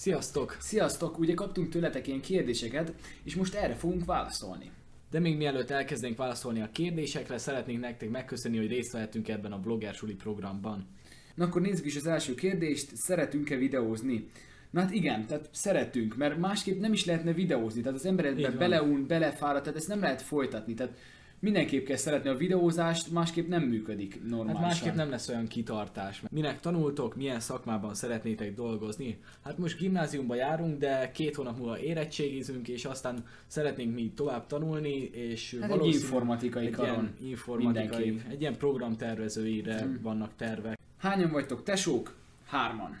Sziasztok! Sziasztok! Ugye kaptunk tőletek ilyen kérdéseket, és most erre fogunk válaszolni. De még mielőtt elkezdenénk válaszolni a kérdésekre, szeretnénk nektek megköszönni, hogy részt vehetünk ebben a Blogger Suli programban. Na akkor nézzük is az első kérdést, szeretünk-e videózni? Na hát igen, tehát szeretünk, mert másképp nem is lehetne videózni, tehát az ember Így ebbe van. beleun, belefárad, tehát ezt nem lehet folytatni, tehát mindenképp kell szeretni a videózást, másképp nem működik Hát normálisan. másképp nem lesz olyan kitartás. Minek tanultok, milyen szakmában szeretnétek dolgozni? Hát most gimnáziumba járunk, de két hónap múlva érettségizünk, és aztán szeretnénk mi tovább tanulni, és Hát egy informatikai egy karon. ilyen informatikai, mindenképp. egy ilyen programtervezőire Hmm. vannak tervek. Hányan vagytok tesók? Hárman.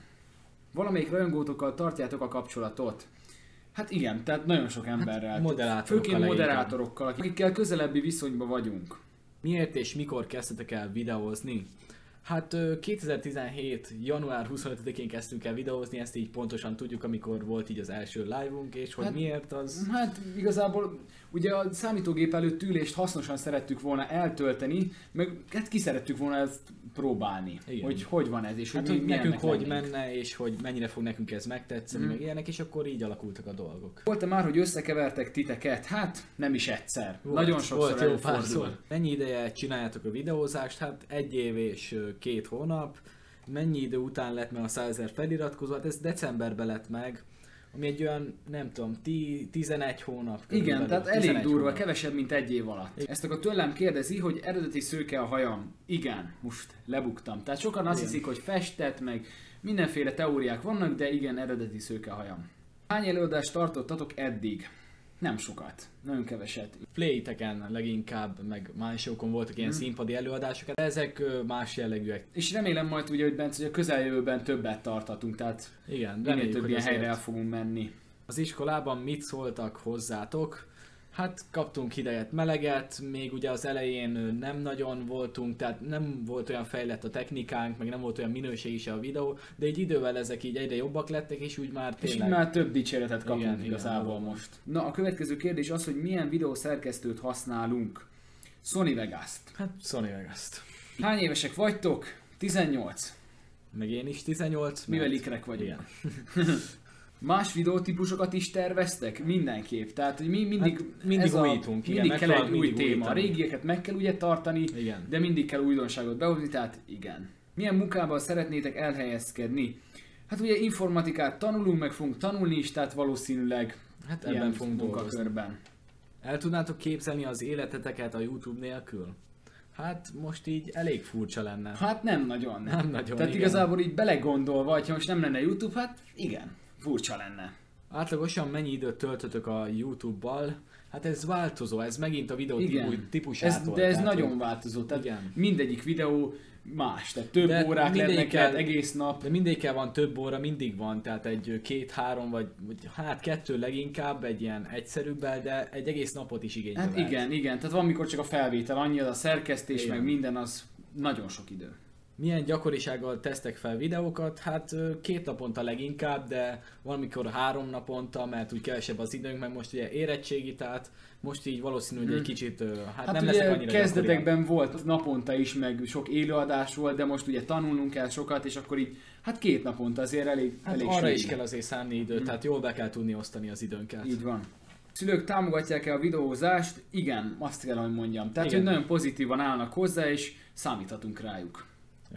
Valamelyik rajongótokkal tartjátok a kapcsolatot? Hát igen, tehát nagyon sok emberrel. moderátorokkal Főként moderátorokkal, akikkel közelebbi viszonyban vagyunk. Miért és mikor kezdtetek el videózni? Hát ö, 2017. január 25-én kezdtünk el videózni, ezt így pontosan tudjuk, amikor volt így az első live-unk, és hogy Hát- miért az... Hát igazából ugye a számítógép előtt ülést hasznosan szerettük volna eltölteni, meg hát ki szerettük volna ezt próbálni, Igen. hogy hogy van ez, és Hát, hogy, hogy nekünk hogy lennénk. menne, és hogy mennyire fog nekünk ez megtetszeni, Mhm. meg ilyenek, és akkor így alakultak a dolgok. Volt-e már, hogy összekevertek titeket? Hát nem is egyszer. Volt, Nagyon sokszor volt jó előfordul. párszor. Mennyi ideje csináljátok a videózást? Hát egy év és két hónap. Mennyi idő után lett meg a 100 ezer feliratkozó? Hát ez decemberben lett meg, ami egy olyan, nem tudom, ti- 11 hónap. Igen, tehát elég 11 durva, hónap. kevesebb, mint egy év alatt. Ezt akkor tőlem kérdezi, hogy eredeti szőke a hajam. Igen, most lebuktam. Tehát sokan azt Igen. hiszik, hogy festett, meg mindenféle teóriák vannak, de igen, eredeti szőke a hajam. Hány előadást tartottatok eddig? Nem sokat, nagyon keveset. Playteken leginkább, meg másokon voltak ilyen Mhm. színpadi előadások, de ezek más jellegűek. És remélem majd ugye, hogy Bence, hogy a közeljövőben többet tartatunk, tehát Igen, minél több ilyen helyre el fogunk menni. Az iskolában mit szóltak hozzátok? Hát kaptunk hidegyet, meleget, még ugye az elején nem nagyon voltunk, tehát nem volt olyan fejlett a technikánk, meg nem volt olyan minőség is a videó, de egy idővel ezek így egyre jobbak lettek, és úgy már És tényleg... így már több dicséretet kapunk Igen, igen, igen, igazából valóban. most. Na, a következő kérdés az, hogy milyen videószerkesztőt használunk. Sony Vegas-t. Hát Sony Vegas-t. Hány évesek vagytok? 18. Meg én is 18, Mivel mert- ikrek vagyunk. Igen. Más videótípusokat is terveztek? Mindenképp. Tehát, hogy mi mindig, Hát mindig ez a, újítunk, igen, mindig kell egy új mindig téma. A régieket meg kell ugye tartani, Igen. de mindig kell újdonságot behozni, tehát igen. Milyen munkában szeretnétek elhelyezkedni? Hát ugye informatikát tanulunk, meg fogunk tanulni is, tehát valószínűleg Hát ilyen ebben fogunk dolgozni. munkakörben. El tudnátok képzelni az életeteket a YouTube nélkül? Hát most így elég furcsa lenne. Hát nem nagyon. Nem nagyon, Tehát igen. igazából így belegondolva, ha most nem lenne YouTube, hát igen, furcsa lenne. Átlagosan mennyi időt töltötök a YouTube-bal? Hát ez változó, ez megint a videó Igen. típusától. Ez, de ez tehát, nagyon változó, tehát Igen. mindegyik videó más, tehát több De órák lennek át egész nap. De mindegyikkel van több óra, mindig van, tehát egy két-három, vagy, vagy hát kettő leginkább, egy ilyen egyszerűbbel, de egy egész napot is igénybe Hát igen, igen, tehát van mikor csak a felvétel, annyi az a szerkesztés, Igen. meg minden az nagyon sok idő. Milyen gyakorisággal tesztek fel videókat? Hát két naponta leginkább, de valamikor három naponta, mert úgy kevesebb az időnk, meg most ugye érettségi, tehát most így valószínű, hogy egy Hmm. kicsit, hát, Hát nem ugye leszek annyira kezdetekben volt naponta is, meg sok élőadás volt, de most ugye tanulnunk kell sokat, és akkor így, hát két naponta azért elég, Hát elég arra is sűrű. kell azért szánni időt, Mhm. tehát jól be kell tudni osztani az időnket. Így van. Szülők támogatják-e a videózást? Igen, azt kell, hogy mondjam. Tehát, Igen. hogy nagyon pozitívan állnak hozzá, és számíthatunk rájuk.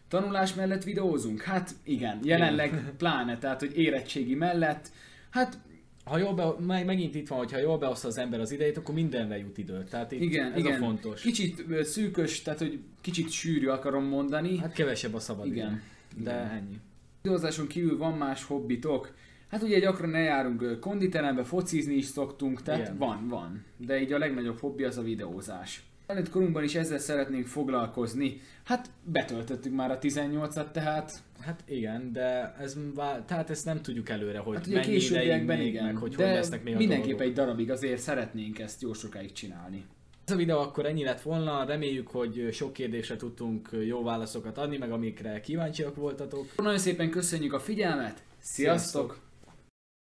Tanulás mellett videózunk? Hát igen, jelenleg pláne, tehát, hogy érettségi mellett, hát Ha jól be, meg, megint itt van, hogyha jól beoszta az ember az idejét, akkor mindenre jut idő. Tehát itt igen, ez igen. a fontos. Kicsit szűkös, tehát, hogy kicsit sűrű akarom mondani. Hát kevesebb a szabad idő. igen. De igen. ennyi. Videózáson kívül van más hobbitok? Hát ugye gyakran eljárunk konditerembe, focizni is szoktunk, tehát Igen. van, van. De így a legnagyobb hobbi az a videózás. Felnőtt korunkban is ezzel szeretnénk foglalkozni. Hát betöltöttük már a 18-at, tehát Hát igen, de ez tehát ezt nem tudjuk előre, hogy hát mennyi ideig még, igen, meg hogy de hogy lesznek még a mindenképp dolgok. egy darabig azért szeretnénk ezt jó sokáig csinálni. Ez a videó akkor ennyi lett volna, reméljük, hogy sok kérdésre tudtunk jó válaszokat adni, meg amikre kíváncsiak voltatok. Nagyon szépen köszönjük a figyelmet, sziasztok! Sziasztok!